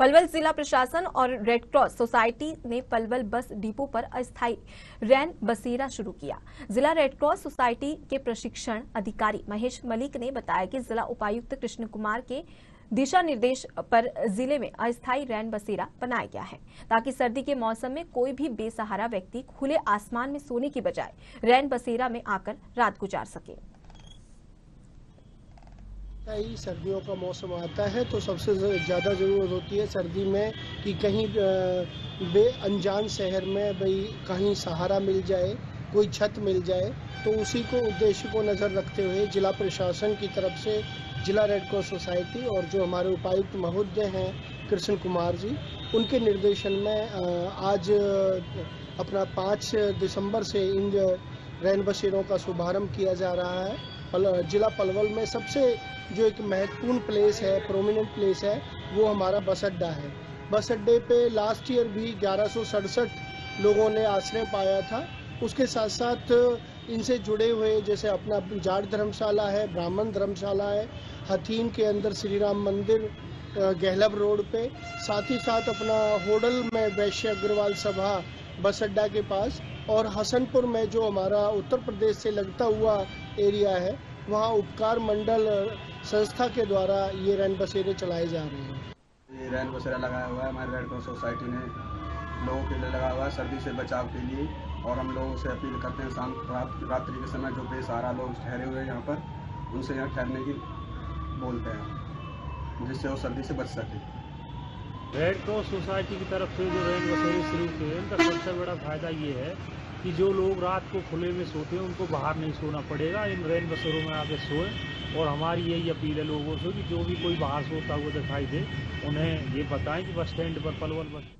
पलवल जिला प्रशासन और रेड क्रॉस सोसाइटी ने पलवल बस डिपो पर अस्थायी रैन बसेरा शुरू किया। जिला रेड क्रॉस सोसाइटी के प्रशिक्षण अधिकारी महेश मलिक ने बताया कि जिला उपायुक्त कृष्ण कुमार के दिशा निर्देश पर ज़िले में अस्थायी रैन बसेरा बनाया गया है, ताकि सर्दी के मौसम में कोई भी बेसहारा व्यक्ति खुले आसमान में सोने की बजाय रैन बसेरा में आकर रात गुजार सके। ही सर्दियों का मौसम आता है तो सबसे ज़्यादा ज़रूरत होती है सर्दी में कि कहीं बे अनजान शहर में भाई कहीं सहारा मिल जाए, कोई छत मिल जाए तो उसी को, उद्देश्य को नज़र रखते हुए जिला प्रशासन की तरफ़ से जिला रेड क्रॉस सोसाइटी और जो हमारे उपायुक्त महोदय हैं, कृष्ण कुमार जी, उनके निर्देशन में आज अपना पाँच दिसंबर से इन रैन बसेरों का शुभारंभ किया जा रहा है। पल, जिला पलवल में सबसे जो एक महत्वपूर्ण प्लेस है प्रोमिनेंट प्लेस है वो हमारा बस अड्डा है। बस अड्डे पे लास्ट ईयर भी ग्यारह लोगों ने आश्रय पाया था। उसके साथ साथ इनसे जुड़े हुए जैसे अपना जाट धर्मशाला है ब्राह्मण धर्मशाला है हथीन के अंदर श्री राम मंदिर गहलब रोड पे साथ ही साथ अपना होडल में वैश्य अग्रवाल सभा बस अड्डा के पास और हसनपुर में जो हमारा उत्तर प्रदेश से लगता हुआ एरिया है वहाँ उपकार मंडल संस्था के द्वारा ये रैन बसेरे चलाए जा रहे हैं। ये रैन बसेरा लगाया हुआ है हमारे रेड क्रॉस सोसाइटी ने। लोगों के लिए लगाया हुआ है सर्दी से बचाव के लिए और हम लोगों से अपील करते हैं शाम रात, रात्रि के समय जो बेसहारा लोग ठहरे हुए हैं यहाँ पर, उनसे यहाँ ठहरने की बोलते हैं, जिससे वो सर्दी से बच सके। रेड क्रॉस सोसाइटी की तरफ़ से जो रैन बसेरे शुरू किए हैं उनका सबसे बड़ा फ़ायदा ये है कि जो लोग रात को खुले में सोते हैं, उनको बाहर नहीं सोना पड़ेगा। इन रेन बसेरों में आके सोए और हमारी यही अपील है लोगों से कि जो भी कोई बाहर सोता हुआ दिखाई दे, उन्हें ये बताएँ कि बस स्टैंड पर पलवल बस।